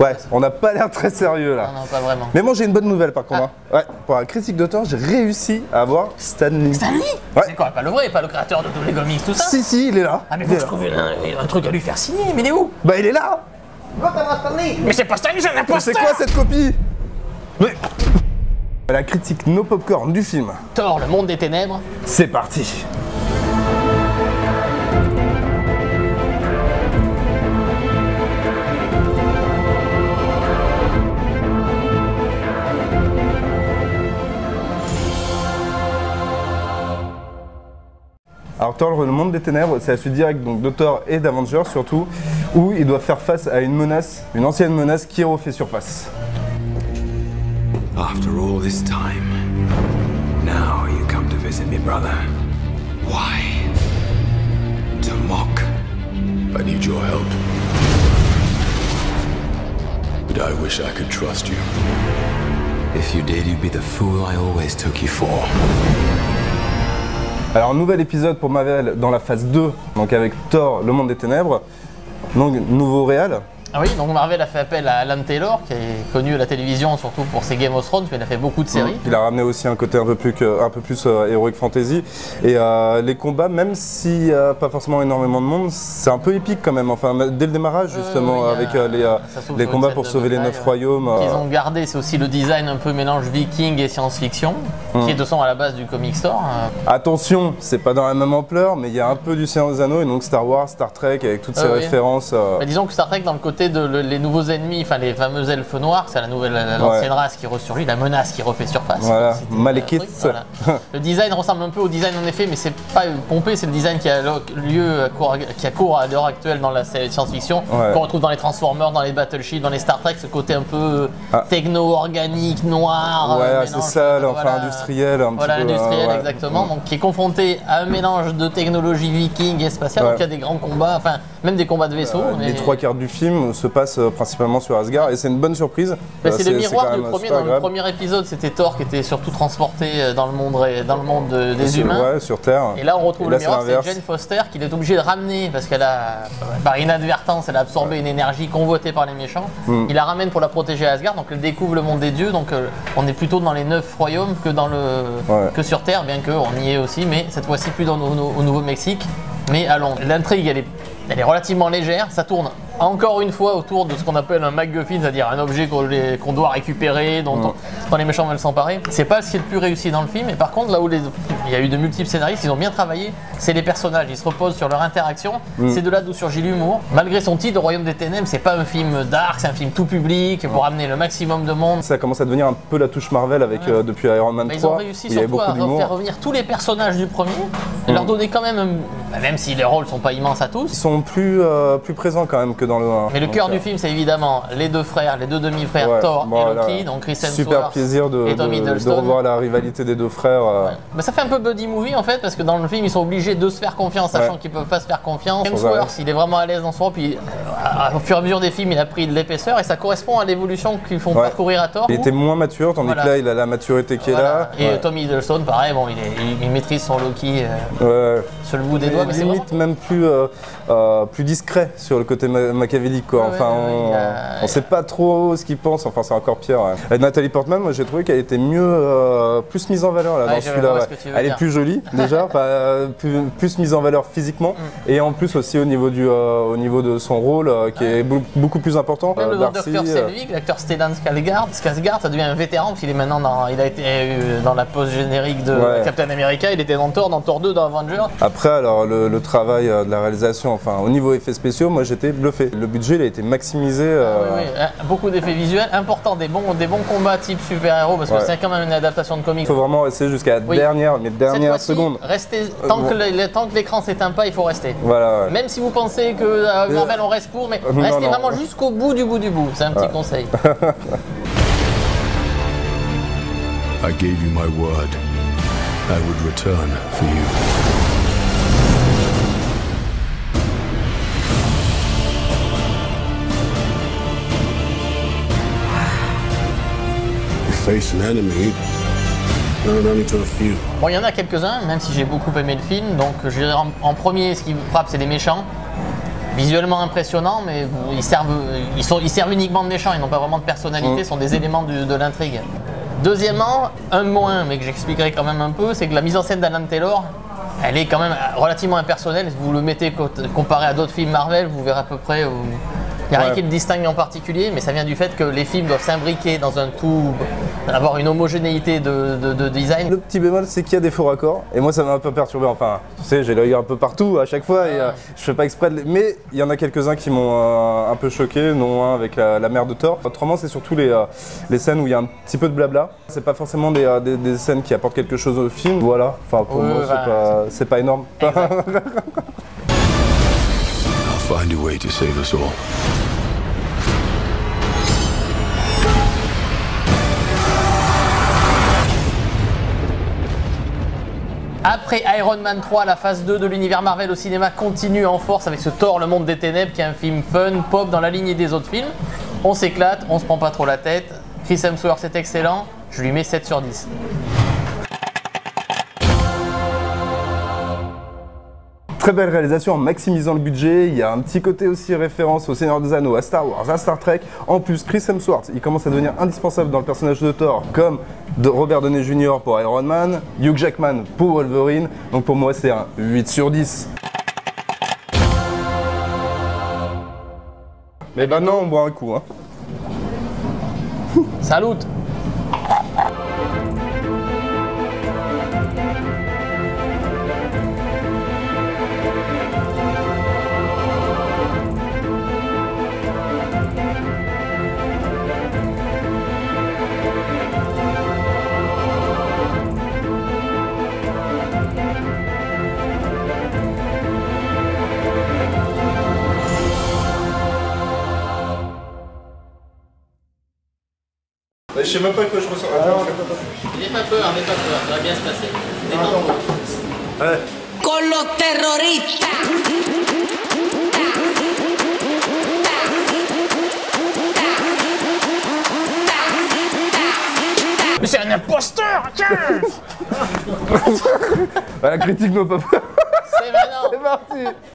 Ouais, on n'a pas l'air très sérieux là. Non, non, pas vraiment. Mais moi j'ai une bonne nouvelle par contre. hein. Ouais, pour la critique d'auteur, j'ai réussi à avoir Stan Lee. C'est lui Ouais. C'est quoi Pas le vrai, pas le créateur de tous les comics, tout ça Si, si, il est là. Ah, mais Il faut que je trouve un, un truc à lui faire signer, mais il est où? Bah, il est là. Mais c'est pas Stanley, c'est un Mais c'est imposteur quoi cette copie? Mais. La critique no popcorn du film. Thor, le monde des ténèbres. C'est parti. Alors Thor, le monde des ténèbres, c'est la suite directe donc, de Thor et d'Avengers surtout, où ils doivent faire face à une menace, une ancienne menace qui refait surface. After all this time, now you come to visit me, brother. Why? To mock. I need your help. But I wish I could trust you. If you did, you'd be the fool I always took you for. Alors nouvel épisode pour Marvel dans la phase 2, donc avec Thor, le monde des ténèbres, donc nouveau réal. Ah oui, donc Marvel a fait appel à Alan Taylor, qui est connu à la télévision surtout pour ses Game of Thrones, mais il a fait beaucoup de séries. Il a ramené aussi un côté un peu plus, que- un peu plus euh, heroic fantasy. Et euh, les combats, même s'il n'y a pas forcément énormément de monde, c'est un peu épique quand même. Enfin, dès le démarrage, justement, Euh, oui, avec euh, les, combats pour sauver les neuf royaumes. Qu'ils euh, ont gardé, c'est aussi le design un peu mélange viking et science-fiction, qui est de façon à la base du comic store. Attention, c'est pas dans la même ampleur, mais il y a un peu du Seigneur des Anneaux et donc Star Wars, Star Trek, avec toutes ces Ah oui. références. bah, disons que Star Trek, dans le côté de le- les nouveaux ennemis, enfin les fameux elfes noirs, c'est la nouvelle, l'ancienne race qui ressurgit, la menace qui refait surface. Voilà, Malekith. voilà. Le design ressemble un peu au design en effet, mais c'est pas pompé, c'est le design qui a lieu à court, qui a cours à l'heure actuelle dans la science-fiction, Ouais. qu'on retrouve dans les Transformers, dans les Battleships, dans les Star Trek, ce côté un peu Ah. techno-organique, noir. Ouais, euh, c'est ça, euh, enfin voilà. industriel un Voilà, petit peu. industriel, euh, ouais. exactement. Donc, qui est confronté à un mélange de technologie viking et spatiale. Donc, il y a des grands combats, enfin, même des combats de vaisseaux. Euh, mais- Les trois quarts du film se passent euh, principalement sur Asgard et c'est une bonne surprise. Bah, Euh, c'est le miroir du premier. super Dans le agréable. premier épisode, c'était Thor qui était surtout transporté euh, dans le monde, ré- dans le monde de- des humains. Ouais, sur Terre. Et là, on retrouve Et le miroir, c'est. Jane Foster qu'il est obligé de ramener parce qu'elle a, par inadvertance, elle a absorbé une énergie convoitée par les méchants. Hmm. Il la ramène pour la protéger à Asgard, donc elle découvre le monde des dieux. Donc euh, on est plutôt dans les neuf royaumes que dans le Ouais. que sur Terre, bien qu'on y est aussi, mais cette fois-ci plus dans, au, au Nouveau-Mexique, mais à Londres. L'intrigue, elle est, elle est relativement légère. Ça tourne encore une fois autour de ce qu'on appelle un MacGuffin, c'est-à-dire un objet qu'on doit récupérer, dont, dont les méchants veulent s'emparer. C'est pas ce qui est le plus réussi dans le film, et par contre, là où les- il y a eu de multiples scénaristes, ils ont bien travaillé, c'est les personnages. Ils se reposent sur leur interaction. C'est de là d'où surgit l'humour. Malgré son titre, Le Royaume des Ténèbres, c'est pas un film dark, c'est un film tout public pour amener le maximum de monde. Ça commence à devenir un peu la touche Marvel avec euh, depuis Iron Man Bah, 3. ils ont réussi surtout à faire revenir tous les personnages du premier et leur donner quand même, un- bah, même si les rôles sont pas immenses à Ils tous. sont plus, euh, plus présents quand même que dans le 1. Mais le cœur euh, du film, c'est évidemment les deux frères, les deux demi-frères, ouais, Thor bon, et là, Loki, donc Chris Hemsworth plaisir de, revoir la rivalité des deux frères. euh, Bah, ça fait un peu buddy movie en fait, parce que dans le film, ils sont obligés de se faire confiance, sachant Ouais. qu'ils peuvent pas se faire confiance. Hemsworth, il est vraiment à l'aise dans son rôle, puis euh, au fur et à mesure des films, il a pris de l'épaisseur et ça correspond à l'évolution qu'ils font Ouais. parcourir à Thor. Il était moins mature, tandis Voilà. que là, il a la maturité qui est là. Et Ouais. Tom Hiddleston, pareil, bon, il, est- il- il maîtrise son Loki euh, Ouais. sur le bout des doigts, mais limite vraiment- même plus, euh, euh, plus discret sur le côté ma- machiavélique quoi. Enfin, on, a- on sait pas trop ce qu'il pense. Enfin, c'est encore pire. Et Nathalie Portman, moi j'ai trouvé qu'elle était mieux, euh, plus mise en valeur là dans celui-là. ce Elle dire. est plus jolie déjà, enfin, euh, plus, plus mise en valeur physiquement Mm. et en plus aussi au niveau du, euh, au niveau de son rôle euh, qui est beau- beaucoup plus important. Même Euh, le Darcy, docteur euh, Selvig, l'acteur Stellan Skarsgård, Skarsgård, ça devient un vétéran parce qu'il est maintenant dans, il a été euh, dans la pause générique de Ouais. Captain America, il était dans Thor, dans Thor 2, dans Avengers. Après, alors le, le travail euh, de la réalisation, enfin au niveau effets spéciaux, moi j'étais bluffé. Le budget il a été maximisé. euh, Oui, oui, hein, beaucoup d'effets visuels, important, des bons, des bons combats type super-héros parce que Ouais. c'est quand même une adaptation de comics. Il faut vraiment rester jusqu'à la Oui. dernière, mais dernière seconde. Restez, tant, bon. que le- le- tant que l'écran s'éteint pas, il faut rester. Voilà. ouais. Même si vous pensez que euh, Marvel on reste pour, mais Non, restez non. vraiment jusqu'au bout du bout du bout. C'est un petit conseil. I gave you my word. I would return for you. You face an enemy, known only to a few. Bon, il y en a quelques-uns, même si j'ai beaucoup aimé le film. Donc, je dirais en, en premier, ce qui me frappe, c'est les méchants. Visuellement impressionnants, mais ils servent, ils, sont, ils servent uniquement de méchants, ils n'ont pas vraiment de personnalité, Mm. sont des éléments de l'intrigue. Deuxièmement, un moins, mais que j'expliquerai quand même un peu, c'est que la mise en scène d'Alan Taylor, elle est quand même relativement impersonnelle. Si vous le mettez co- comparé à d'autres films Marvel, vous verrez à peu près. où- Il n'y a rien qui le distingue en particulier, mais ça vient du fait que les films doivent s'imbriquer dans un tout, avoir une homogénéité de, de- de design. Le petit bémol, c'est qu'il y a des faux raccords. Et moi, ça m'a un peu perturbé. Enfin, tu sais, j'ai l'œil un peu partout à chaque fois. Et euh, je fais pas exprès de les... Mais il y en a quelques-uns qui m'ont euh, un peu choqué, non un avec la, la mère de Thor. Autrement, c'est surtout les, euh, les scènes où il y a un petit peu de blabla. C'est pas forcément des, euh, des- des scènes qui apportent quelque chose au film. Voilà. Enfin, pour Ouais, moi, c'est bah, pas, c'est pas énorme. I'll find a way to save us all. Après Iron Man 3, la phase 2 de l'univers Marvel au cinéma continue en force avec ce Thor, le monde des ténèbres, qui est un film fun, pop dans la lignée des autres films. On s'éclate, on se prend pas trop la tête. Chris Hemsworth c'est excellent, je lui mets 7 sur 10. Très belle réalisation en maximisant le budget. Il y a un petit côté aussi référence au Seigneur des Anneaux, à Star Wars, à Star Trek. En plus, Chris Hemsworth, il commence à devenir indispensable dans le personnage de Thor, comme de Robert Downey Jr. pour Iron Man, Hugh Jackman pour Wolverine. Donc pour moi, c'est un 8 sur 10. Mais maintenant, on boit un coup. Hein. Salut Je sais même pas quoi je ressens. N'aie pas peur, n'aie pas peur, ça va bien se passer. Détends-toi. con los terroristas. Mais c'est un imposteur Tiens la critique n'a pas peur. C'est maintenant C'est parti